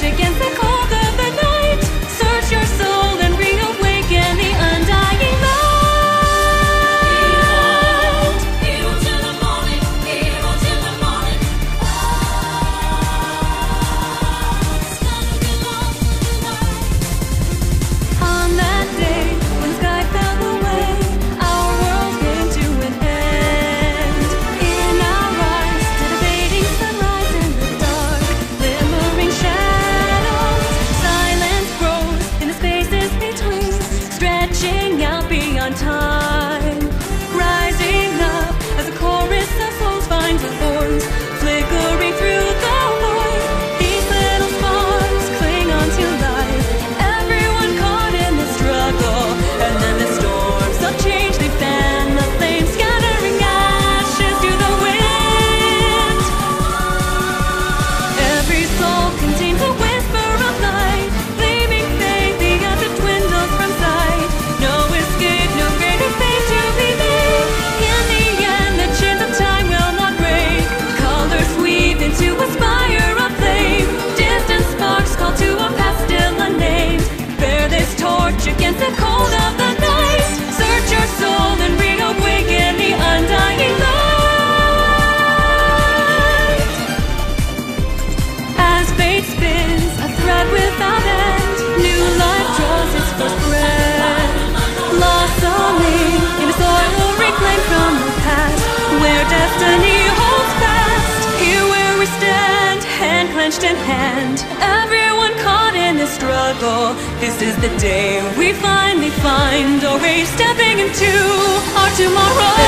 chicken. Our spread. Blossoming in a soil reclaimed from the past, where destiny holds fast. Here where we stand, hand clenched in hand. Everyone caught in this struggle. This is the day we finally find our way, stepping into our tomorrow.